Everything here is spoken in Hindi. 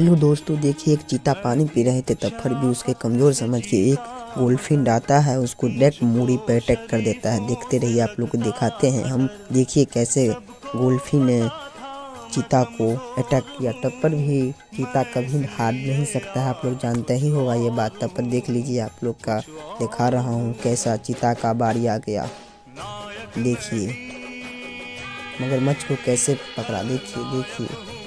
हेलो दोस्तों देखिए एक चीता पानी पी रहे थे, तब फिर भी उसके कमज़ोर समझ के एक गोल्फिन आता है, उसको डायरेक्ट मूड़ी पर अटैक कर देता है। देखते रहिए, आप लोग को दिखाते हैं, हम देखिए कैसे गोल्फिन ने चीता को अटैक किया। तब पर भी चीता कभी हार नहीं सकता है, आप लोग जानते ही होगा ये बात। तब पर देख लीजिए, आप लोग का दिखा रहा हूँ कैसा चीता का बारी आ गया। देखिए, मगरमच्छ को कैसे पकड़ा, देखिए देखिए।